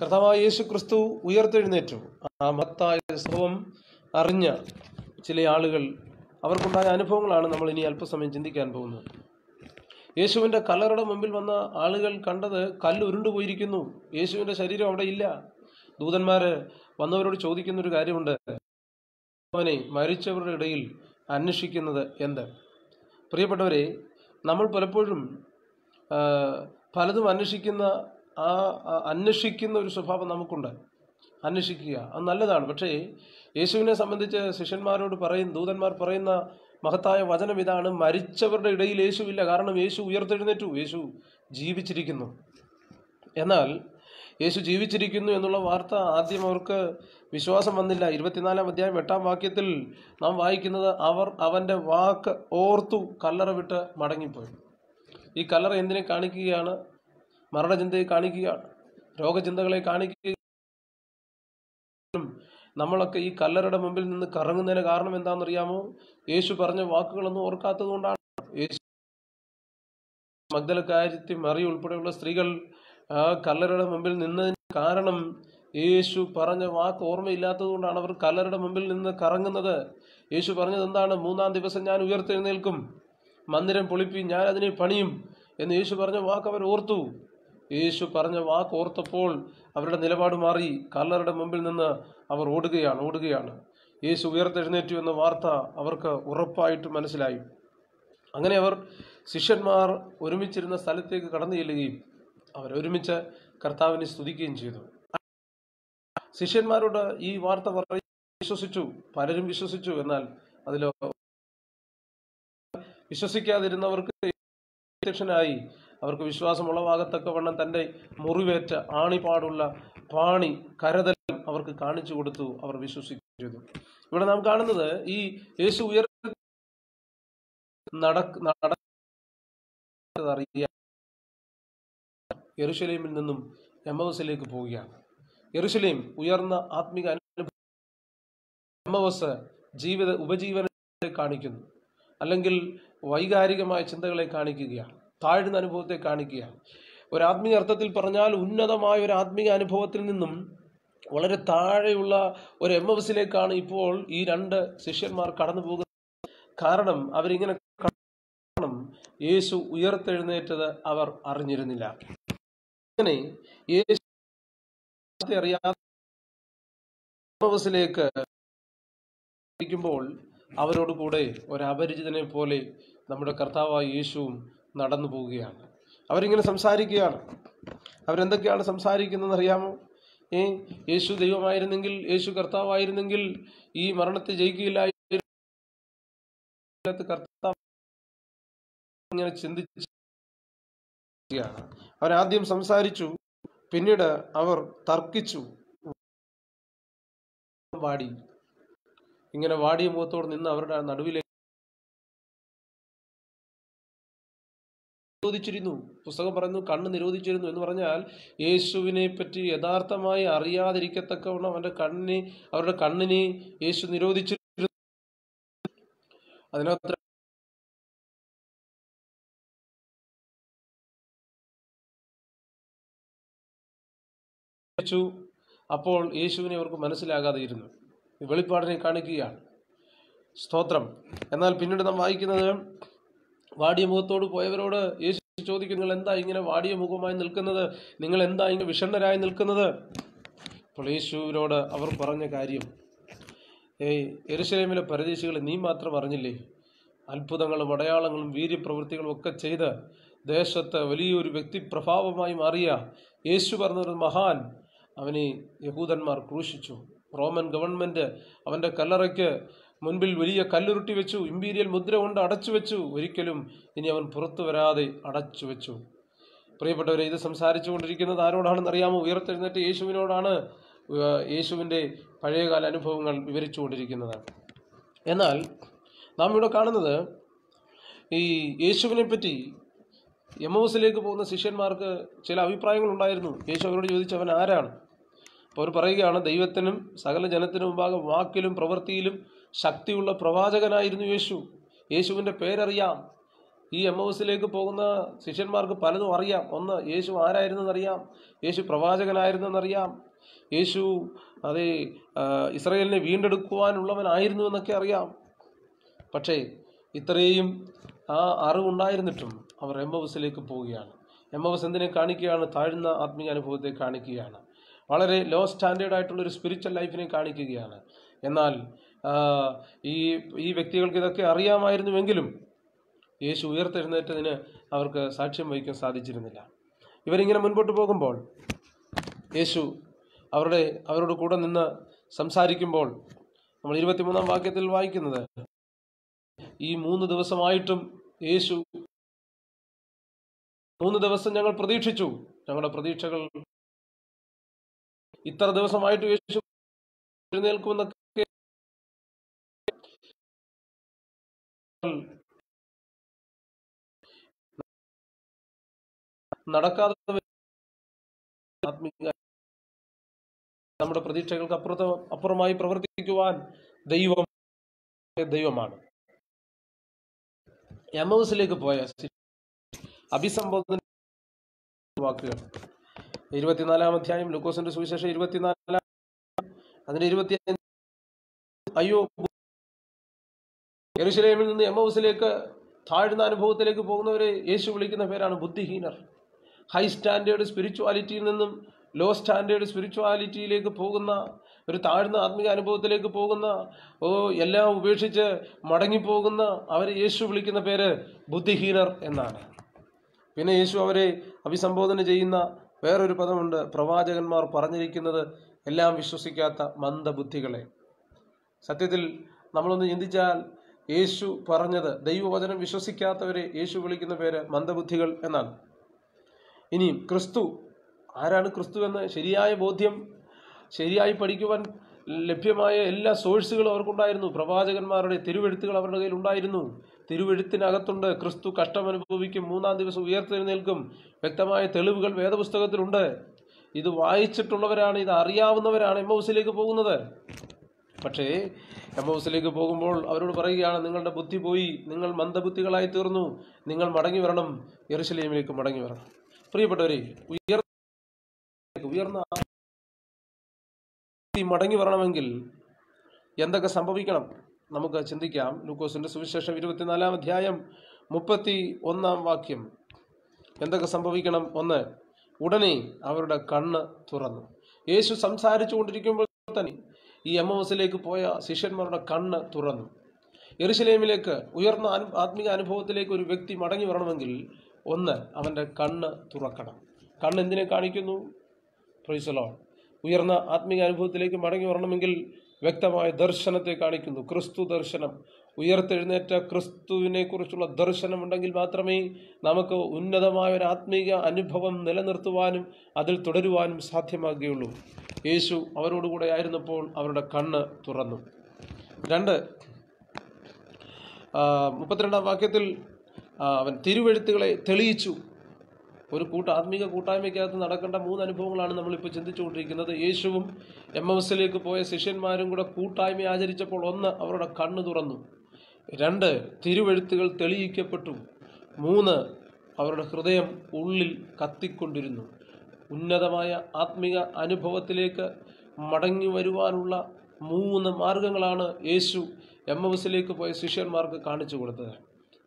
കർത്താവായ യേശു ക്രിസ്തു ഉയർത്തെഴുന്നേറ്റു. ആ മഹത്തായ സംഭവം അറിഞ്ഞ ചില ആളുകൾ അവർക്കുണ്ടായ അനുഭവങ്ങളാണ് നമ്മൾ ഇനി അല്പസമയം ചിന്തിക്കാൻ പോകുന്നത്. യേശുവിന്റെ കല്ലറയുടെ മുമ്പിൽ വന്ന ആളുകൾ കണ്ടത് കല്ല് ഉരുണ്ടുപോയിരിക്കുന്നു യേശുവിന്റെ ശരീരം അവിടെ ഇല്ല. ദൂതന്മാർ വന്നവരോട് ചോദിക്കുന്ന ഒരു കാര്യമുണ്ട്. അവനെ മരിച്ചവരുടെ ഇടയിൽ അന്വേഷിക്കുന്നത് എന്ത്? പ്രിയപ്പെട്ടവരെ നമ്മൾ പലപ്പോഴും പലതും അന്വേഷിക്കുന്ന ആ അന്വേഷിക്കുന്ന ഒരു സ്വഭാവം നമുക്കുണ്ട്. അന്വേഷിക്കുക അത് നല്ലതാണ്. പക്ഷേ യേശുവിനെ സംബന്ധിച്ച് ശിഷ്യന്മാരോട് പറയും ദൂതന്മാർ പറയുന്ന മഹത്തായ വചനം ഇതാണ് മരിച്ചവരുടെ ഇടയിൽ യേശുവില്ല കാരണം യേശു ഉയർത്തെഴുന്നേറ്റു യേശു ജീവിച്ചിരിക്കുന്നു. എന്നാൽ യേശു ജീവിച്ചിരിക്കുന്നു എന്നുള്ള വാർത്ത ആദ്യം അവർക്ക് വിശ്വാസം വന്നില്ല. ഇരുപത്തിനാലാം അധ്യായം എട്ടാം വാക്യത്തിൽ നാം വായിക്കുന്നത് അവർ അവന്റെ വാക്ക് ഓർത്തു കല്ലറ വിട്ട് മടങ്ങിപ്പോയി. ഈ കല്ലറ എന്തിനെ കാണിക്കുകയാണ്? മരണചിന്തയെ കാണിക്കുകയാണ്. രോഗചിന്തകളെ കാണിക്കുക നമ്മളൊക്കെ ഈ കല്ലറയുടെ മുമ്പിൽ നിന്ന് കറങ്ങുന്നതിന് കാരണം എന്താണെന്നറിയാമോ? യേശു പറഞ്ഞ വാക്കുകളൊന്നും ഓർക്കാത്തത് കൊണ്ടാണ് യേശു മഗ്ദലക്കാര്യത്തിൽ മറി ഉൾപ്പെടെയുള്ള സ്ത്രീകൾ കല്ലറയുടെ മുമ്പിൽ നിന്നതിന് കാരണം യേശു പറഞ്ഞ വാക്ക് ഓർമ്മയില്ലാത്തത് കൊണ്ടാണ് അവർ കല്ലറയുടെ മുമ്പിൽ നിന്ന് കറങ്ങുന്നത്. യേശു പറഞ്ഞത് എന്താണ്? മൂന്നാം ദിവസം ഞാൻ ഉയർത്തെഴുന്നേൽക്കും. മന്ദിരം പൊളിപ്പി ഞാൻ അതിനെ പണിയും എന്ന് യേശു പറഞ്ഞ വാക്ക് അവർ ഓർത്തു. യേശു പറഞ്ഞ വാക്ക് ഓർത്തപ്പോൾ അവരുടെ നിലപാട് മാറി കല്ലറുടെ മുമ്പിൽ നിന്ന് അവർ ഓടുകയാണ് ഓടുകയാണ്. യേശു ഉയർത്തെഴുന്നേറ്റു എന്ന വാർത്ത അവർക്ക് ഉറപ്പായിട്ട് മനസ്സിലായി. അങ്ങനെ അവർ ശിഷ്യന്മാർ ഒരുമിച്ചിരുന്ന സ്ഥലത്തേക്ക് കടന്നു ചെല്ലുകയും അവരൊരുമിച്ച് കർത്താവിനെ സ്തുതിക്കുകയും ചെയ്തു. ശിഷ്യന്മാരോട് ഈ വാർത്ത പറയും വിശ്വസിച്ചു പലരും വിശ്വസിച്ചു. എന്നാൽ അതിലോ വിശ്വസിക്കാതിരുന്നവർക്ക് പ്രത്യക്ഷനായി അവർക്ക് വിശ്വാസം ഉളവാകത്തക്കവണ്ണം തന്റെ മുറിവേറ്റ ആണിപാടുള്ള പാണി കരതൽ അവർക്ക് കാണിച്ചു കൊടുത്തു അവർ വിശ്വസിക്കുകയും ചെയ്തു ഇവിടെ നാം കാണുന്നത് ഈ യേശു ഉയർ നടക്ക് നടറിയ യെറുശലേമിൽ നിന്നും എമവസിലേക്ക് പോവുകയാണ്. യെറുശലേം ഉയർന്ന ആത്മീക അനുഭവം ജീവിത ഉപജീവനത്തെ കാണിക്കുന്നു. അല്ലെങ്കിൽ വൈകാരികമായ ചിന്തകളെ കാണിക്കുകയാണ്. താഴ്ന്ന അനുഭവത്തെ കാണിക്കുക ഒരു ആത്മീയ അർത്ഥത്തിൽ പറഞ്ഞാൽ ഉന്നതമായ ഒരു ആത്മീയ അനുഭവത്തിൽ നിന്നും വളരെ താഴെയുള്ള ഒരു എം എസിലേക്കാണ് ഇപ്പോൾ ഈ രണ്ട് ശിഷ്യന്മാർ കടന്നു പോകുന്നത്. കാരണം അവരിങ്ങനെ കാരണം യേശു ഉയർത്തെഴുന്നേറ്റത് അവർ അറിഞ്ഞിരുന്നില്ല. അങ്ങനെ യേശു അറിയാത്ത എമ്മവസിലേക്ക് ഇരിക്കുമ്പോൾ അവരോട് കൂടെ ഒരു അപരിചിതനെ പോലെ നമ്മുടെ കർത്താവായ യേശുവും നടന്നു പോവുകയാണ്. അവരിങ്ങനെ സംസാരിക്കുകയാണ്. അവരെന്തൊക്കെയാണ് സംസാരിക്കുന്നതെന്ന് അറിയാമോ ഏ യേശു ദൈവമായിരുന്നെങ്കിൽ യേശു കർത്താവായിരുന്നെങ്കിൽ ഈ മരണത്തെ ജയിക്കുകയില്ലായിരുന്നു കർത്താവ് ഇങ്ങനെ ചിന്തിക്കുകയാണ് അവരാദ്യം സംസാരിച്ചു പിന്നീട് അവർ തർക്കിച്ചു. വാടി. ഇങ്ങനെ വാടിയ മുഖത്തോട് നിന്ന് അവരുടെ നടുവിലേക്ക് നിരോധിച്ചിരുന്നു. പുസ്തകം പറയുന്നു കണ്ണ് നിരോധിച്ചിരുന്നു എന്ന് പറഞ്ഞാൽ യേശുവിനെ പറ്റി യഥാർത്ഥമായി അറിയാതിരിക്കത്തക്കവണ്ണം അവന്റെ കണ്ണിനെ അവരുടെ കണ്ണിനെ യേശു നിരോധിച്ചിരുന്നു. അതിനകത്ത് അപ്പോൾ യേശുവിനെ അവർക്ക് മനസ്സിലാകാതെ ഇരുന്നു വെളിപ്പാടിനെ കാണിക്കുകയാണ്. സ്തോത്രം. എന്നാൽ പിന്നീട് നാം വായിക്കുന്നത് വാടിയ മുഖത്തോട് പോയവരോട് യേശു ചോദിക്കും നിങ്ങൾ എന്താ ഇങ്ങനെ വാടിയ മുഖമായി നിൽക്കുന്നത്? നിങ്ങൾ എന്താ ഇങ്ങനെ വിഷണ്ണരായി നിൽക്കുന്നത്? അപ്പോൾ യേശുവിനോട് അവർ പറഞ്ഞ കാര്യം ഏയ് എരുശലേമിലെ പരദേശികളെ നീ മാത്രം അറിഞ്ഞില്ലേ? അത്ഭുതങ്ങളും അടയാളങ്ങളും വീര്യപ്രവൃത്തികളും ഒക്കെ ചെയ്ത് ദേശത്ത് വലിയൊരു വ്യക്തിപ്രഭാവമായി മാറിയ യേശു പറഞ്ഞൊരു മഹാൻ. അവനെ യഹൂദന്മാർ ക്രൂശിച്ചു. റോമൻ ഗവൺമെന്റ് അവന്റെ കല്ലറയ്ക്ക് മുൻപിൽ വലിയ കല്ലുരുട്ടി വെച്ചു ഇമ്പീരിയൽ മുദ്ര കൊണ്ട് അടച്ചു വെച്ചു. ഒരിക്കലും ഇനി അവൻ പുറത്തു വരാതെ അടച്ചു വെച്ചു. പ്രിയപ്പെട്ടവരെ ഇത് സംസാരിച്ചു കൊണ്ടിരിക്കുന്നത് ആരോടാണെന്ന് അറിയാമോ? ഉയർത്തെഴുന്നേറ്റ് യേശുവിനോടാണ് യേശുവിന്റെ പഴയകാല അനുഭവങ്ങൾ വിവരിച്ചു കൊണ്ടിരിക്കുന്നത് എന്നാൽ നാം ഇവിടെ കാണുന്നത് ഈ യേശുവിനെ പറ്റി എമ്മോസിലേക്ക് പോകുന്ന ശിഷ്യന്മാർക്ക് ചില അഭിപ്രായങ്ങൾ ഉണ്ടായിരുന്നു. യേശു അവരോട് ചോദിച്ചു അവൻ ആരാണ്? അപ്പോൾ അവർ പറയുകയാണ് ദൈവത്തിനും സകല ജനത്തിനും മുമ്പാകെ വാക്കിലും പ്രവൃത്തിയിലും ശക്തിയുള്ള പ്രവാചകനായിരുന്നു യേശു. യേശുവിന്റെ പേരറിയാം. ഈ എം എസിലേക്ക് പോകുന്ന ശിഷ്യന്മാർക്ക് പലതും അറിയാം. ഒന്ന് യേശു ആരായിരുന്നെന്നറിയാം. യേശു പ്രവാചകനായിരുന്നെന്നറിയാം. യേശു അത് ഇസ്രയേലിനെ വീണ്ടെടുക്കുവാനുള്ളവനായിരുന്നു എന്നൊക്കെ അറിയാം. പക്ഷേ ഇത്രയും ആ അറിവുണ്ടായിരുന്നിട്ടും അവർ എം എസിലേക്ക് പോവുകയാണ്. എം എസ് എന്തിനെ കാണിക്കുകയാണ്? താഴ്ന്ന ആത്മീയ അനുഭവത്തെ കാണിക്കുകയാണ്. വളരെ ലോ സ്റ്റാൻഡേർഡ് ആയിട്ടുള്ള ഒരു സ്പിരിച്വൽ ലൈഫിനെ കാണിക്കുകയാണ്. എന്നാൽ ഈ ഈ വ്യക്തികൾക്ക് ഇതൊക്കെ അറിയാമായിരുന്നുവെങ്കിലും യേശു ഉയർത്തെഴുന്നേറ്റതിന് അവർക്ക് സാക്ഷ്യം വഹിക്കാൻ സാധിച്ചിരുന്നില്ല. ഇവരിങ്ങനെ മുൻപോട്ട് പോകുമ്പോൾ യേശു അവരുടെ അവരോട് കൂടെ നിന്ന് സംസാരിക്കുമ്പോൾ നമ്മൾ ഇരുപത്തിമൂന്നാം വാക്യത്തിൽ വായിക്കുന്നത് ഈ മൂന്ന് ദിവസമായിട്ടും യേശു മൂന്ന് ദിവസം ഞങ്ങൾ പ്രതീക്ഷിച്ചു. ഞങ്ങളുടെ പ്രതീക്ഷകൾ ഇത്ര ദിവസമായിട്ട് യേശു എഴുന്നേൽക്കുമെന്നൊക്കെ നടക്കാതെ നമ്മുടെ പ്രതീക്ഷകൾക്ക് അപ്പുറത്ത് അപ്പുറമായി പ്രവർത്തിക്കുവാൻ ദൈവം ദൈവമാണ്. എമൗസിലേക്ക് പോയ അഭിസംബോധന വാക്കുകൾ. ഇരുപത്തിനാലാം അധ്യായം ലൂക്കോസിന്റെ സുവിശേഷം ഇരുപത്തിനാലാം അതിന് ഇരുപത്തി അയ്യോ യെരുശലേമിൽ നിന്ന് എമൗസിലേക്ക് താഴ്ന്ന അനുഭവത്തിലേക്ക് പോകുന്നവരെ യേശു വിളിക്കുന്ന പേരാണ് ബുദ്ധിഹീനർ. ഹൈ സ്റ്റാൻഡേർഡ് സ്പിരിച്വാലിറ്റിയിൽ നിന്നും ലോ സ്റ്റാൻഡേർഡ് സ്പിരിച്വാലിറ്റിയിലേക്ക് പോകുന്ന ഒരു താഴ്ന്ന ആത്മീയ അനുഭവത്തിലേക്ക് പോകുന്ന ഓ എല്ലാം ഉപേക്ഷിച്ച് മടങ്ങിപ്പോകുന്ന അവരെ യേശു വിളിക്കുന്ന പേര് ബുദ്ധിഹീനർ എന്നാണ്. പിന്നെ യേശു അവരെ അഭിസംബോധന ചെയ്യുന്ന വേറൊരു പദമുണ്ട്. പ്രവാചകന്മാർ പറഞ്ഞിരിക്കുന്നത് എല്ലാം വിശ്വസിക്കാത്ത മന്ദബുദ്ധികളെ. സത്യത്തിൽ നമ്മളൊന്ന് ചിന്തിച്ചാൽ യേശു പറഞ്ഞത് ദൈവവചനം വിശ്വസിക്കാത്തവരെ യേശു വിളിക്കുന്ന പേര് മന്ദബുദ്ധികൾ എന്നാണ്. ഇനിയും ക്രിസ്തു ആരാണ് ക്രിസ്തു എന്ന് ശരിയായ ബോധ്യം ശരിയായി പഠിക്കുവാൻ ലഭ്യമായ എല്ലാ സോഴ്സുകളും അവർക്കുണ്ടായിരുന്നു. പ്രവാചകന്മാരുടെ തിരുവെഴുത്തുകൾ അവരുടെ കയ്യിൽ ഉണ്ടായിരുന്നു. തിരുവെഴുത്തിനകത്തുണ്ട്. ക്രിസ്തു കഷ്ടമനുഭവിക്കും. മൂന്നാം ദിവസം ഉയർത്തെഴുന്നേൽക്കും. വ്യക്തമായ തെളിവുകൾ വേദപുസ്തകത്തിലുണ്ട്. ഇത് വായിച്ചിട്ടുള്ളവരാണ് ഇത് അറിയാവുന്നവരാണ് എം പോകുന്നത്. പക്ഷേ എം ഹൗസിലേക്ക് പോകുമ്പോൾ അവരോട് പറയുകയാണ് നിങ്ങളുടെ ബുദ്ധി പോയി നിങ്ങൾ മന്ദബുദ്ധികളായി തീർന്നു നിങ്ങൾ മടങ്ങി വരണം യെറുശലേമിലേക്ക് മടങ്ങി വരണം. പ്രിയപ്പെട്ടവരെ ഉയർന്ന ഉയർന്ന മടങ്ങി വരണമെങ്കിൽ എന്തൊക്കെ സംഭവിക്കണം? നമുക്ക് ചിന്തിക്കാം. ലൂക്കോസിന്റെ സുവിശേഷം ഇരുപത്തിനാലാം അധ്യായം മുപ്പത്തി ഒന്നാം വാക്യം. എന്തൊക്കെ സംഭവിക്കണം? ഒന്ന് ഉടനെ അവരുടെ കണ്ണ് തുറന്നു. യേശു സംസാരിച്ചു കൊണ്ടിരിക്കുമ്പോൾ തന്നെ ഈ എം പോയ ശിഷ്യന്മാരുടെ കണ്ണ് തുറന്നു. എറുശലേമിലേക്ക് ഉയർന്ന അനു ആത്മീയ അനുഭവത്തിലേക്ക് ഒരു വ്യക്തി മടങ്ങി വരണമെങ്കിൽ ഒന്ന് അവന്റെ കണ്ണ് തുറക്കണം. കണ്ണ് എന്തിനെ കാണിക്കുന്നു? പ്രൈസലോ ഉയർന്ന ആത്മീയ അനുഭവത്തിലേക്ക് മടങ്ങി വരണമെങ്കിൽ വ്യക്തമായ ദർശനത്തെ കാണിക്കുന്നു. ക്രിസ്തു ദർശനം. ഉയർത്തെഴുന്നേറ്റ ക്രിസ്തുവിനെ കുറിച്ചുള്ള ദർശനമുണ്ടെങ്കിൽ മാത്രമേ നമുക്ക് ഉന്നതമായ ഒരു ആത്മീയ അനുഭവം നിലനിർത്തുവാനും അതിൽ തുടരുവാനും സാധ്യമാകുകയുള്ളൂ. യേശു അവരോടുകൂടെ ആയിരുന്നപ്പോൾ അവരുടെ കണ്ണ് തുറന്നു. രണ്ട് മുപ്പത്തിരണ്ടാം വാക്യത്തിൽ അവൻ തിരുവെഴുത്തുകളെ തെളിയിച്ചു. ഒരു കൂട്ട ആത്മീക കൂട്ടായ്മയ്ക്കകത്ത് നടക്കേണ്ട മൂന്ന് അനുഭവങ്ങളാണ് നമ്മളിപ്പോൾ ചിന്തിച്ചുകൊണ്ടിരിക്കുന്നത്. യേശുവും എം എസിലേക്ക് പോയ ശിഷ്യന്മാരും കൂടെ കൂട്ടായ്മ ആചരിച്ചപ്പോൾ ഒന്ന് അവരുടെ കണ്ണ് തുറന്നു. രണ്ട് തിരുവെഴുത്തുകൾ തെളിയിക്കപ്പെട്ടു. മൂന്ന് അവരുടെ ഹൃദയം ഉള്ളിൽ കത്തിക്കൊണ്ടിരുന്നു. ഉന്നതമായ ആത്മീക അനുഭവത്തിലേക്ക് മടങ്ങി വരുവാനുള്ള മൂന്ന് മാർഗങ്ങളാണ് യേശു എം എസിലേക്ക് പോയ ശിഷ്യന്മാർക്ക് കാണിച്ചു കൊടുത്തത്.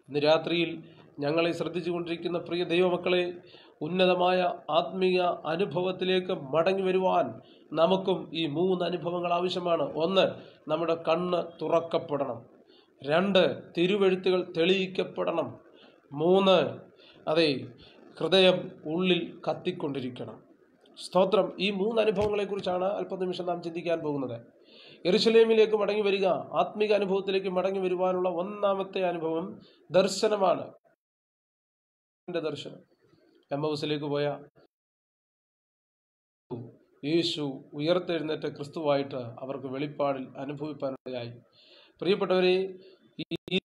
ഇന്ന് രാത്രിയിൽ ഞങ്ങളെ ശ്രദ്ധിച്ചു കൊണ്ടിരിക്കുന്ന പ്രിയ ദൈവമക്കളെ ഉന്നതമായ ആത്മീയ അനുഭവത്തിലേക്ക് മടങ്ങി വരുവാൻ നമുക്കും ഈ മൂന്ന് അനുഭവങ്ങൾ ആവശ്യമാണ്. ഒന്ന് നമ്മുടെ കണ്ണ് തുറക്കപ്പെടണം. രണ്ട് തിരുവെഴുത്തുകൾ തെളിയിക്കപ്പെടണം. മൂന്ന് അതെ ഹൃദയം ഉള്ളിൽ കത്തിക്കൊണ്ടിരിക്കണം. സ്തോത്രം. ഈ മൂന്ന് അനുഭവങ്ങളെക്കുറിച്ചാണ് അല്പനിമിഷം നാം ചിന്തിക്കാൻ പോകുന്നത്. എറിശലേമിലേക്ക് മടങ്ങി വരിക ആത്മീക അനുഭവത്തിലേക്ക് മടങ്ങി വരുവാനുള്ള ഒന്നാമത്തെ അനുഭവം ദർശനമാണ്. ദർശനം. എം ഹൗസിലേക്ക് പോയ യേശു ഉയർത്തെഴുന്നേറ്റ ക്രിസ്തുവായിട്ട് അവർക്ക് വെളിപ്പാടിൽ അനുഭവിപ്പാനിടയായി പ്രിയപ്പെട്ടവരെ ഈ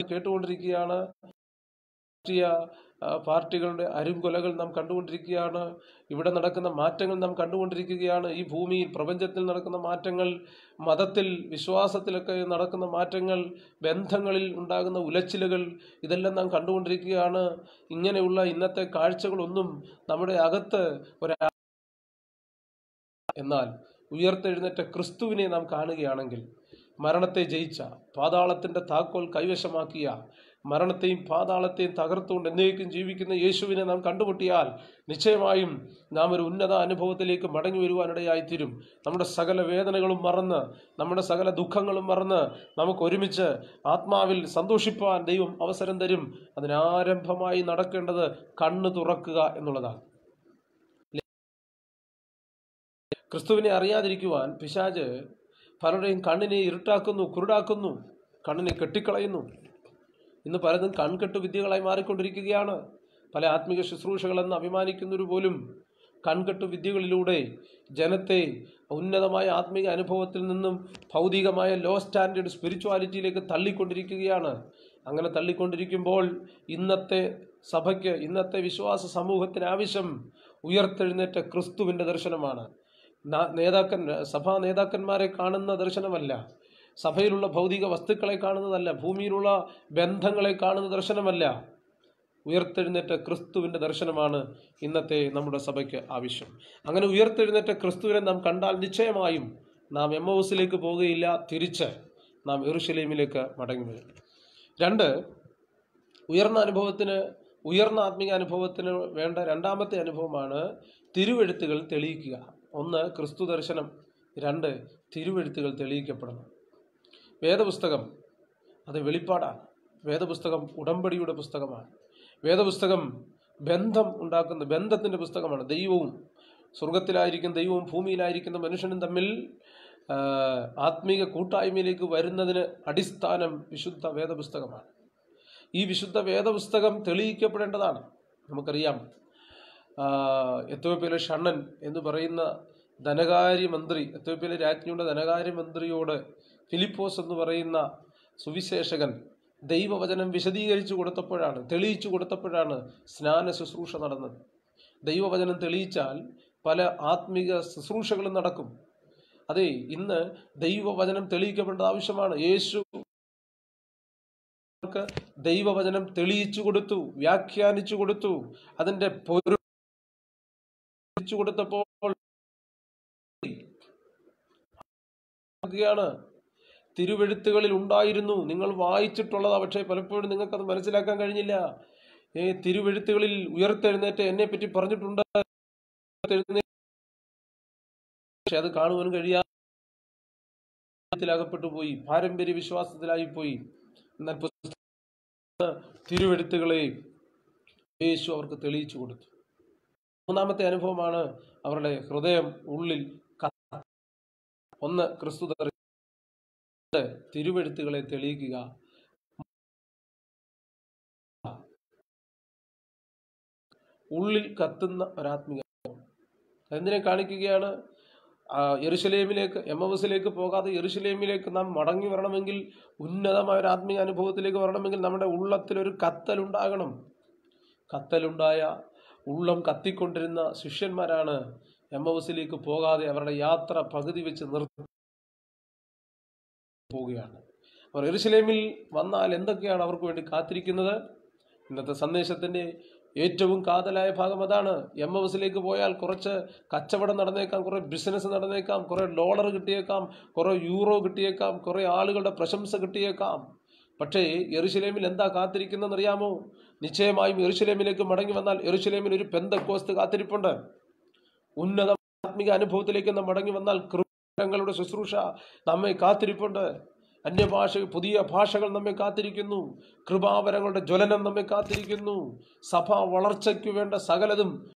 കേട്ടുകൊണ്ടിരിക്കുകയാണ്. രാഷ്ട്രീയ പാർട്ടികളുടെ അരുംകൊലകൾ നാം കണ്ടുകൊണ്ടിരിക്കുകയാണ്. ഇവിടെ നടക്കുന്ന മാറ്റങ്ങൾ നാം കണ്ടുകൊണ്ടിരിക്കുകയാണ്. ഈ ഭൂമിയിൽ പ്രപഞ്ചത്തിൽ നടക്കുന്ന മാറ്റങ്ങൾ മതത്തിൽ വിശ്വാസത്തിലൊക്കെ നടക്കുന്ന മാറ്റങ്ങൾ ബന്ധങ്ങളിൽ ഉണ്ടാകുന്ന ഉലച്ചിലുകൾ ഇതെല്ലാം നാം കണ്ടുകൊണ്ടിരിക്കുകയാണ്. ഇങ്ങനെയുള്ള ഇന്നത്തെ കാഴ്ചകളൊന്നും നമ്മുടെ അകത്ത് ഒരാ എന്നാൽ ഉയർത്തെഴുന്നേറ്റ ക്രിസ്തുവിനെ നാം കാണുകയാണെങ്കിൽ മരണത്തെ ജയിച്ച പാതാളത്തിന്റെ താക്കോൽ കൈവശമാക്കിയ മരണത്തെയും പാതാളത്തെയും തകർത്തുകൊണ്ട് എന്നേക്കും ജീവിക്കുന്ന യേശുവിനെ നാം കണ്ടുമുട്ടിയാൽ നിശ്ചയമായും നാം ഒരു ഉന്നത അനുഭവത്തിലേക്ക് മടങ്ങി വരുവാനിടയായിത്തീരും. നമ്മുടെ സകല വേദനകളും മറന്ന് നമ്മുടെ സകല ദുഃഖങ്ങളും മറന്ന് നമുക്ക് ഒരുമിച്ച് ആത്മാവിൽ സന്തോഷിപ്പാൻ ദൈവം അവസരം തരും. അതിനാരംഭമായി നടക്കേണ്ടത് കണ്ണു തുറക്കുക എന്നുള്ളതാണ്. ക്രിസ്തുവിനെ അറിയാതിരിക്കുവാൻ പിശാജ് പലരുടെയും കണ്ണിനെ ഇരുട്ടാക്കുന്നു കുരുടാക്കുന്നു കണ്ണിനെ കെട്ടിക്കളയുന്നു. ഇന്ന് പലതും കൺകെട്ട് വിദ്യകളായി മാറിക്കൊണ്ടിരിക്കുകയാണ്. പല ആത്മീക ശുശ്രൂഷകളെന്ന് അഭിമാനിക്കുന്നവർ പോലും കൺകെട്ട് വിദ്യകളിലൂടെ ജനത്തെ ഉന്നതമായ ആത്മീക അനുഭവത്തിൽ നിന്നും ഭൗതികമായ ലോ സ്റ്റാൻഡേർഡ് സ്പിരിച്വാലിറ്റിയിലേക്ക് തള്ളിക്കൊണ്ടിരിക്കുകയാണ്. അങ്ങനെ തള്ളിക്കൊണ്ടിരിക്കുമ്പോൾ ഇന്നത്തെ സഭയ്ക്ക് ഇന്നത്തെ വിശ്വാസ സമൂഹത്തിന് ആവശ്യം ഉയർത്തെഴുന്നേറ്റ ക്രിസ്തുവിന്റെ ദർശനമാണ്. നേതാക്കൻ സഭാ നേതാക്കന്മാരെ കാണുന്ന ദർശനമല്ല. സഭയിലുള്ള ഭൗതിക വസ്തുക്കളെ കാണുന്നതല്ല. ഭൂമിയിലുള്ള ബന്ധങ്ങളെ കാണുന്ന ദർശനമല്ല. ഉയർത്തെഴുന്നേറ്റ ക്രിസ്തുവിന്റെ ദർശനമാണ് ഇന്നത്തെ നമ്മുടെ സഭയ്ക്ക് ആവശ്യം. അങ്ങനെ ഉയർത്തെഴുന്നേറ്റ ക്രിസ്തുവിനെ നാം കണ്ടാൽ നിശ്ചയമായും നാം എം ഹൗസിലേക്ക് പോവുകയില്ല തിരിച്ച് നാം എറുഷലേമിലേക്ക് മടങ്ങി വരും. രണ്ട് ഉയർന്ന അനുഭവത്തിന് ഉയർന്ന ആത്മീയ അനുഭവത്തിന് വേണ്ട രണ്ടാമത്തെ അനുഭവമാണ് തിരുവെഴുത്തുകൾ തെളിയിക്കുക. ഒന്ന് ക്രിസ്തു ദർശനം രണ്ട് തിരുവെഴുത്തുകൾ തെളിയിക്കപ്പെടണം വേദപുസ്തകം അത് വെളിപ്പാടാണ്. വേദപുസ്തകം ഉടമ്പടിയുടെ പുസ്തകമാണ്. വേദപുസ്തകം ബന്ധം ഉണ്ടാക്കുന്ന ബന്ധത്തിന്റെ പുസ്തകമാണ്. ദൈവവും സ്വർഗത്തിലായിരിക്കുന്ന ദൈവവും ഭൂമിയിലായിരിക്കുന്ന മനുഷ്യനും തമ്മിൽ ആത്മീക കൂട്ടായ്മയിലേക്ക് വരുന്നതിന് അടിസ്ഥാനം വിശുദ്ധ വേദപുസ്തകമാണ്. ഈ വിശുദ്ധ വേദപുസ്തകം തെളിയിക്കപ്പെടേണ്ടതാണ്. നമുക്കറിയാം എത്യോപ്യയിലെ ഷണ്ണൻ എന്ന് പറയുന്ന ധനകാര്യമന്ത്രി എത്യോപ്യയിലെ രാജ്ഞിയുടെ ധനകാര്യമന്ത്രിയോട് ഫിലിപ്പോസ് എന്ന് പറയുന്ന സുവിശേഷകൻ ദൈവവചനം വിശദീകരിച്ചു കൊടുത്തപ്പോഴാണ് തെളിയിച്ചു കൊടുത്തപ്പോഴാണ് സ്നാന ശുശ്രൂഷ നടന്നത്. ദൈവവചനം തെളിയിച്ചാൽ പല ആത്മീക ശുശ്രൂഷകളും നടക്കും. അതെ ഇന്ന് ദൈവവചനം തെളിയിക്കപ്പെടേണ്ട ആവശ്യമാണ്. യേശു ദൈവവചനം തെളിയിച്ചു കൊടുത്തു വ്യാഖ്യാനിച്ചു കൊടുത്തു അതിന്റെ പൊരുൾ തെളിയിച്ചു കൊടുത്തപ്പോൾ തിരുവെഴുത്തുകളിൽ ഉണ്ടായിരുന്നു. നിങ്ങൾ വായിച്ചിട്ടുള്ളതാ. പക്ഷേ പലപ്പോഴും നിങ്ങൾക്കത് മനസ്സിലാക്കാൻ കഴിഞ്ഞില്ല. ഏ തിരുവെഴുത്തുകളിൽ ഉയർത്തെഴുന്നേറ്റ് എന്നെ പറ്റി പറഞ്ഞിട്ടുണ്ട്. പക്ഷെ അത് കാണുവാനും കഴിയാകപ്പെട്ടു പോയി. പാരമ്പര്യ വിശ്വാസത്തിലായി പോയി. എന്നാൽ പുസ്തക തിരുവെഴുത്തുകളെ യേശു അവർക്ക് തെളിയിച്ചു കൊടുത്തു. മൂന്നാമത്തെ അനുഭവമാണ് അവരുടെ ഹൃദയം ഉള്ളിൽ ഒന്ന് ക്രിസ്തു തിരുവെഴുത്തുകളെ തെളിയിക്കുക. ഉള്ളിൽ കത്തുന്ന ഒരാത്മിക എന്തിനെ കാണിക്കുകയാണ്? ആ, എമവസിലേക്ക് പോകാതെ യെരുശലേമിലേക്ക് നാം മടങ്ങി വരണമെങ്കിൽ ഉന്നതമായ ഒരു ആത്മീയ അനുഭവത്തിലേക്ക് വരണമെങ്കിൽ നമ്മുടെ ഉള്ളത്തിൽ ഒരു കത്തലുണ്ടാകണം. കത്തലുണ്ടായ ഉള്ളം കത്തിക്കൊണ്ടിരുന്ന ശിഷ്യന്മാരാണ് എം എസിലേക്ക് പോകാതെ അവരുടെ യാത്ര പകുതി വെച്ച് നിർത്തി പോവുകയാണ്. അവർ എരുസലേമിൽ വന്നാൽ എന്തൊക്കെയാണ് അവർക്ക് വേണ്ടി കാത്തിരിക്കുന്നത്? ഇന്നത്തെ സന്ദേശത്തിന്റെ ഏറ്റവും കാതലായ ഭാഗം അതാണ്. എം എസിലേക്ക് പോയാൽ കുറച്ച് കച്ചവടം നടന്നേക്കാം കുറേ ബിസിനസ് നടന്നേക്കാം കുറേ ഡോളർ കിട്ടിയേക്കാം കുറേ യൂറോ കിട്ടിയേക്കാം കുറേ ആളുകളുടെ പ്രശംസ കിട്ടിയേക്കാം. പക്ഷേ എറുശലേമിൽ എന്താ കാത്തിരിക്കുന്നതെന്ന് അറിയാമോ നിശ്ചയമായും എറുശലേമിലേക്ക് മടങ്ങി വന്നാൽ എറുശലേമിൽ ഒരു പെന്തക്കോസ്ത് കാത്തിരിപ്പുണ്ട്. ഉന്നത ആത്മിക അനുഭവത്തിലേക്ക് നാം മടങ്ങി വന്നാൽ കൃപങ്ങളുടെ ശുശ്രൂഷ നമ്മെ കാത്തിരിപ്പുണ്ട്. അന്യഭാഷ പുതിയ ഭാഷകൾ നമ്മെ കാത്തിരിക്കുന്നു. കൃപാവരങ്ങളുടെ ജ്വലനം നമ്മെ കാത്തിരിക്കുന്നു. സഭ വളർച്ചയ്ക്ക് വേണ്ട സകലതും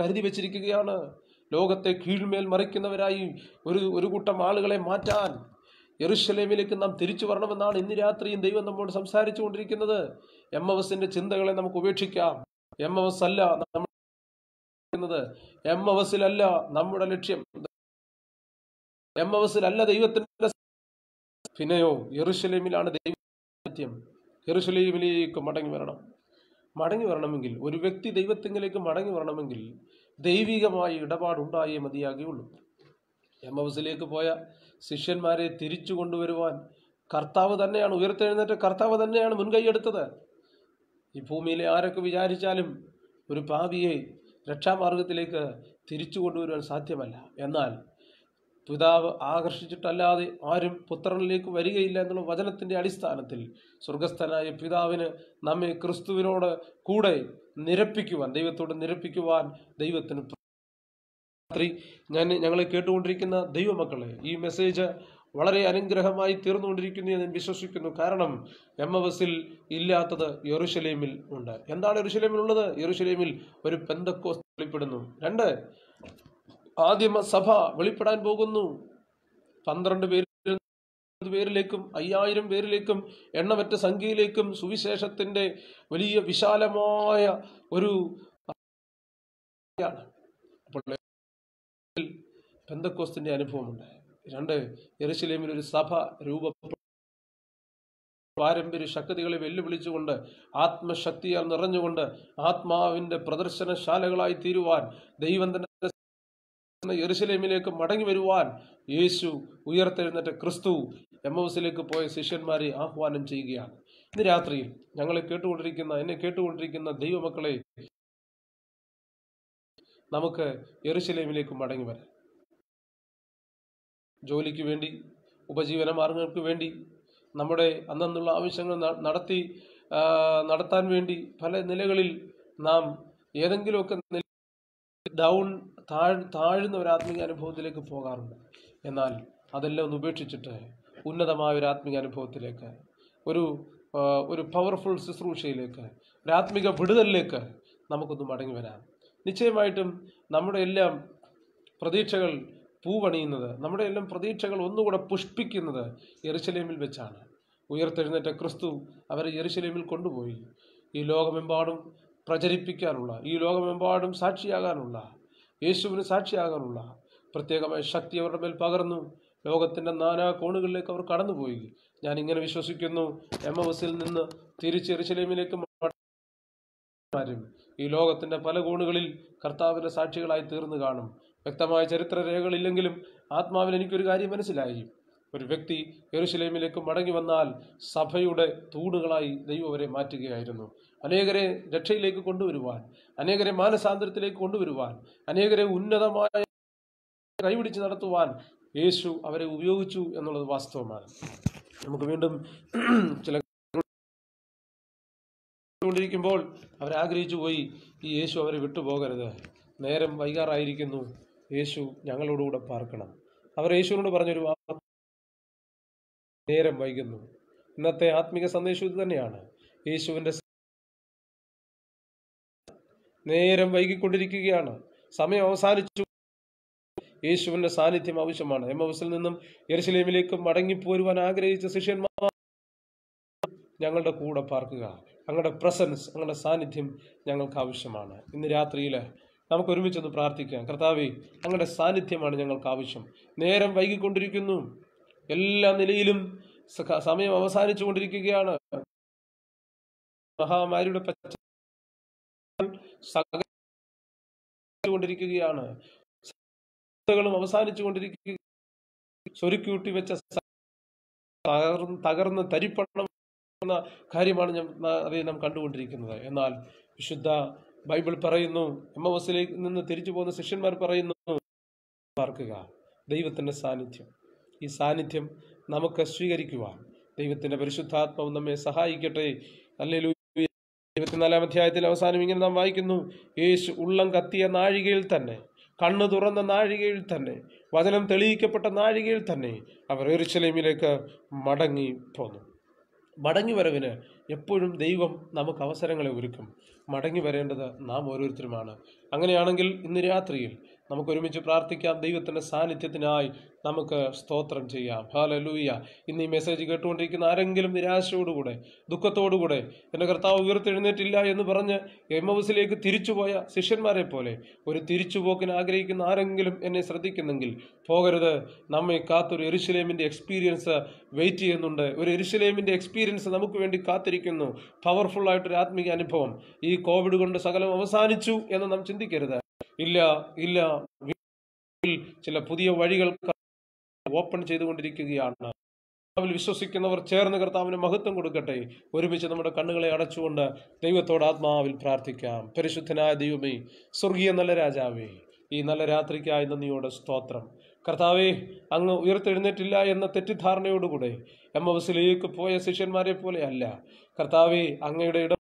കരുതി വെച്ചിരിക്കുകയാണ്. ലോകത്തെ കീഴ്മേൽ മറിക്കുന്നവരായി ഒരു ഒരു കൂട്ടം ആളുകളെ മാറ്റാൻ യെറുശലേമിലേക്ക് നാം തിരിച്ചു വരണമെന്നാണ് ഇന്ന് രാത്രിയും ദൈവം നമ്മോട് സംസാരിച്ചു കൊണ്ടിരിക്കുന്നത് എം ചിന്തകളെ നമുക്ക് ഉപേക്ഷിക്കാം. എം എസ് അല്ല നമ്മൾ എം എസിലല്ല നമ്മുടെ ലക്ഷ്യം. എം എസിലല്ല ദൈവത്തിന്റെ പിന്നെയോ യെറുഷലേമിലാണ് ദൈവം യെറുഷലേമിലേക്ക് മടങ്ങി വരണം. മടങ്ങി വരണമെങ്കിൽ ഒരു വ്യക്തി ദൈവത്തിങ്കിലേക്ക് മടങ്ങി വരണമെങ്കിൽ ദൈവികമായ ഇടപാടുണ്ടായേ മതിയാകുകയുള്ളൂ എമ്മൗസിലേക്ക് പോയ ശിഷ്യന്മാരെ തിരിച്ചു കൊണ്ടുവരുവാൻ കർത്താവ് തന്നെയാണ് ഉയർത്തെഴുന്നേറ്റ കർത്താവ് തന്നെയാണ് മുൻകൈയെടുത്തത്. ഈ ഭൂമിയിലെ ആരൊക്കെ വിചാരിച്ചാലും ഒരു പാപിയെ രക്ഷാമാർഗത്തിലേക്ക് തിരിച്ചു കൊണ്ടുവരുവാൻ സാധ്യമല്ല. എന്നാൽ പിതാവ് ആകർഷിച്ചിട്ടല്ലാതെ ആരും പുത്രനിലേക്ക് വരികയില്ല എന്നുള്ള വചനത്തിന്റെ അടിസ്ഥാനത്തിൽ സ്വർഗസ്ഥനായ പിതാവിന് നമ്മെ ക്രിസ്തുവിനോട് കൂടെ നിരപ്പിക്കുവാൻ ദൈവത്തോട് നിരപ്പിക്കുവാൻ ദൈവത്തിന് രാത്രി ഞാൻ ഞങ്ങളെ കേട്ടുകൊണ്ടിരിക്കുന്ന ദൈവമക്കളെ ഈ മെസ്സേജ് വളരെ അനുഗ്രഹമായി തീർന്നുകൊണ്ടിരിക്കുന്നു എന്ന് ഞാൻ വിശ്വസിക്കുന്നു. കാരണം എം എസിൽ ഇല്ലാത്തത് യെറുശലേമിൽ ഉണ്ട്. എന്താണ് യെറുശലേമിൽ ഉള്ളത്? യെറുശലേമിൽ ഒരു പെന്തക്കോസ് വെളിപ്പെടുന്നു. രണ്ട് ആദിമ സഭ വെളിപ്പെടാൻ പോകുന്നു. പന്ത്രണ്ട് പേര് പേരിലേക്കും അയ്യായിരം പേരിലേക്കും എണ്ണമറ്റ സംഖ്യയിലേക്കും സുവിശേഷത്തിന്റെ വലിയ വിശാലമായ ഒരു. അപ്പോൾ പെന്തക്കോസ്തിന്റെ അനുഭവമുണ്ട് രണ്ട് യെറുശലേമിൽ ഒരു സഭ രൂപ പാരമ്പര്യ ശക്തികളെ വെല്ലുവിളിച്ചുകൊണ്ട് ആത്മശക്തിയാൽ നിറഞ്ഞുകൊണ്ട് ആത്മാവിന്റെ പ്രദർശനശാലകളായി തീരുവാൻ ദൈവം തന്നെ യെറുശലേമിലേക്ക് മടങ്ങി വരുവാൻ യേശു ഉയർത്തെഴുന്നേറ്റ ക്രിസ്തു എം പോയ ശിഷ്യന്മാരെ ആഹ്വാനം ചെയ്യുകയാണ്. ഇന്ന് രാത്രിയിൽ ഞങ്ങളെ കേട്ടുകൊണ്ടിരിക്കുന്ന എന്നെ കേട്ടുകൊണ്ടിരിക്കുന്ന ദൈവമക്കളെ നമുക്ക് എറുശലേമിലേക്ക് മടങ്ങി വരാം. ജോലിക്ക് വേണ്ടി ഉപജീവന മാർഗങ്ങൾക്ക് വേണ്ടി നമ്മുടെ അന്നുള്ള ആവശ്യങ്ങൾ നടത്തി നടത്താൻ വേണ്ടി പല നിലകളിൽ നാം ഏതെങ്കിലുമൊക്കെ ഡൗൺ താഴ് താഴ്ന്ന ഒരു ആത്മീയ അനുഭവത്തിലേക്ക് പോകാറുണ്ട്. എന്നാൽ അതെല്ലാം ഒന്ന് ഉപേക്ഷിച്ചിട്ട് ഉന്നതമായ ഒരു ആത്മീയ അനുഭവത്തിലേക്ക് ഒരു ഒരു പവർഫുൾ ശുശ്രൂഷയിലേക്ക് ഒരു ആത്മീക വിടുതലിലേക്ക് നമുക്കൊന്ന് മടങ്ങി വരാം. നിശ്ചയമായിട്ടും നമ്മുടെ എല്ലാം പ്രതീക്ഷകൾ പൂവണിയുന്നത് നമ്മുടെ എല്ലാം പ്രതീക്ഷകൾ ഒന്നുകൂടെ പുഷ്പിക്കുന്നത് യെറുശലേമിൽ വെച്ചാണ്. ഉയർത്തെഴുന്നേറ്റ ക്രിസ്തു അവരെ യെറുശലേമിൽ കൊണ്ടുപോയി. ഈ ലോകമെമ്പാടും പ്രചരിപ്പിക്കാനുള്ള ഈ ലോകമെമ്പാടും സാക്ഷിയാകാനുള്ള യേശുവിന് സാക്ഷിയാകാനുള്ള പ്രത്യേകമായ ശക്തി അവരുടെ മേൽ പകർന്നു. ലോകത്തിന്റെ നാനാ കോണുകളിലേക്ക് അവർ കടന്നുപോയി. ഞാൻ ഇങ്ങനെ വിശ്വസിക്കുന്നു എം എസിൽ നിന്ന് തിരിച്ച് എറുശലേമിലേക്ക് ഈ ലോകത്തിന്റെ പല കോണുകളിൽ കർത്താവിന്റെ സാക്ഷികളായി തീർന്നു കാണും. വ്യക്തമായ ചരിത്ര രേഖകളില്ലെങ്കിലും ആത്മാവിൽ എനിക്കൊരു കാര്യം മനസ്സിലായി. ഒരു വ്യക്തി യെറുശലേമിലേക്ക് മടങ്ങി വന്നാൽ സഭയുടെ തൂണുകളായി ദൈവം അവരെ മാറ്റുകയായിരുന്നു. അനേകരെ രക്ഷയിലേക്ക് കൊണ്ടുവരുവാൻ അനേകരെ മാനസാന്തരത്തിലേക്ക് കൊണ്ടുവരുവാൻ അനേകരെ ഉന്നതമായ കൈപിടിച്ച് നടത്തുവാൻ യേശു അവരെ ഉപയോഗിച്ചു എന്നുള്ളത് വാസ്തവമാണ്. നമുക്ക് വീണ്ടും ചില കൊണ്ടിരിക്കുമ്പോൾ അവരാഗ്രഹിച്ചു പോയി ഈ യേശു അവരെ വിട്ടുപോകരുത്. നേരം വൈകാറായിരിക്കുന്നു. യേശു ഞങ്ങളോടുകൂടെ പാർക്കണം. അവർ യേശുവിനോട് പറഞ്ഞൊരു നേരം വൈകുന്നു. ഇന്നത്തെ ആത്മീക സന്ദേശം ഇത് തന്നെയാണ്. യേശുവിന്റെ നേരം വൈകിക്കൊണ്ടിരിക്കുകയാണ്. സമയം അവസാനിച്ചു. യേശുവിന്റെ സാന്നിധ്യം ആവശ്യമാണ്. എം ഹൗസിൽ നിന്നും യെരുശലേമിലേക്ക് മടങ്ങിപ്പോരുവാൻ ആഗ്രഹിച്ച ശിഷ്യന്മാർ ഞങ്ങളുടെ കൂടെ പാർക്കുക. ഞങ്ങളുടെ പ്രസൻസ് അങ്ങയുടെ സാന്നിധ്യം ഞങ്ങൾക്ക് ആവശ്യമാണ് ഇന്ന് രാത്രിയിൽ നമുക്ക് ഒരുമിച്ചൊന്ന് പ്രാർത്ഥിക്കാം. കർത്താവേ അങ്ങയുടെ സാന്നിധ്യമാണ് ഞങ്ങൾക്ക് ആവശ്യം നേരം വൈകിക്കൊണ്ടിരിക്കുന്നു. എല്ലാ നിലയിലും സമയം അവസാനിച്ചു കൊണ്ടിരിക്കുകയാണ് മഹാമാരിയുടെ കൊണ്ടിരിക്കുകയാണ് അവസാനിച്ചു കൊണ്ടിരിക്കുക സ്വരുക്കൂട്ടി വെച്ച തകർന്ന് തരിപ്പണം എന്ന കാര്യമാണ് അതേ നാം കണ്ടുകൊണ്ടിരിക്കുന്നത്. എന്നാൽ വിശുദ്ധ ബൈബിൾ പറയുന്നു എം എസിലേക്ക് നിന്ന് തിരിച്ചു പോകുന്ന ശിഷ്യന്മാർ പറയുന്നു പാർക്കുക ദൈവത്തിന്റെ സാന്നിധ്യം. ഈ സാന്നിധ്യം നമുക്ക് സ്വീകരിക്കുവാൻ. ദൈവത്തിന്റെ പരിശുദ്ധാത്മാവ് നമ്മെ സഹായിക്കട്ടെ. അല്ലെങ്കിൽ ഇരുപത്തിനാലാം അധ്യായത്തിൽ അവസാനം ഇങ്ങനെ നാം വായിക്കുന്നു യേശു ഉള്ളം കത്തിയ നാഴികയിൽ തന്നെ കണ്ണു തുറന്ന നാഴികയിൽ തന്നെ വചനം തെളിയിക്കപ്പെട്ട നാഴികയിൽ തന്നെ അവർ എറുശലേമിലേക്ക് മടങ്ങി പോന്നു മടങ്ങി വരവിന് എപ്പോഴും ദൈവം നമുക്ക് അവസരങ്ങളെ ഒരുക്കും. മടങ്ങി വരേണ്ടത് നാം ഓരോരുത്തരുമാണ്. അങ്ങനെയാണെങ്കിൽ ഇന്ന് രാത്രിയിൽ നമുക്ക് ഒരുമിച്ച് പ്രാർത്ഥിക്കാം. ദൈവത്തിന്റെ സാന്നിധ്യത്തിനായി നമുക്ക് സ്തോത്രം ചെയ്യാം. ഹാലലൂയ ഇന്ന് ഈ മെസ്സേജ് കേട്ടുകൊണ്ടിരിക്കുന്ന ആരെങ്കിലും നിരാശയോടുകൂടെ ദുഃഖത്തോടുകൂടെ എന്റെ കർത്താവ് ഉയർത്തെഴുന്നേറ്റില്ല എന്ന് പറഞ്ഞ് എം എസിലേക്ക് തിരിച്ചുപോയ ശിഷ്യന്മാരെ പോലെ ഒരു തിരിച്ചുപോക്കിന് ആഗ്രഹിക്കുന്ന ആരെങ്കിലും എന്നെ ശ്രദ്ധിക്കുന്നെങ്കിൽ പോകരുത്. നമ്മെ കാത്തൊരു എരുശലേമിന്റെ എക്സ്പീരിയൻസ് വെയിറ്റ് ചെയ്യുന്നുണ്ട്. ഒരു എരുശലേമിന്റെ എക്സ്പീരിയൻസ് നമുക്ക് വേണ്ടി കാത്തിരിക്കുന്നു. പവർഫുള്ളായിട്ടൊരു ആത്മീയ അനുഭവം. ഈ കോവിഡ് കൊണ്ട് സകലം അവസാനിച്ചു എന്ന് നാം ചിന്തിക്കരുത്. ഇല്ല ഇല്ല. ചില പുതിയ വഴികൾ ഓപ്പൺ ചെയ്തുകൊണ്ടിരിക്കുകയാണ്. കർത്താവിൽ വിശ്വസിക്കുന്നവർ ചേർന്ന് കർത്താവിന് മഹത്വം കൊടുക്കട്ടെ. ഒരുമിച്ച് നമ്മുടെ കണ്ണുകളെ അടച്ചുകൊണ്ട് ദൈവത്തോട് ആത്മാവിൽ പ്രാർത്ഥിക്കാം. പരിശുദ്ധനായ ദൈവമേ സ്വർഗീയ നല്ല രാജാവേ ഈ നല്ല രാത്രിക്കായി നന്ദിയോടെ സ്തോത്രം. കർത്താവേ അങ്ങ് ഉയർത്തെഴുന്നേറ്റില്ല എന്ന തെറ്റിദ്ധാരണയോടുകൂടെ എം എസിലേക്ക് പോയ ശിഷ്യന്മാരെ പോലെ അല്ല. കർത്താവേ അങ്ങയുടെ